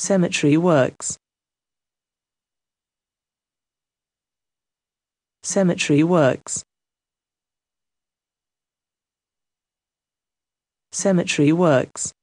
Cemetery works. Cemetery works. Cemetery works.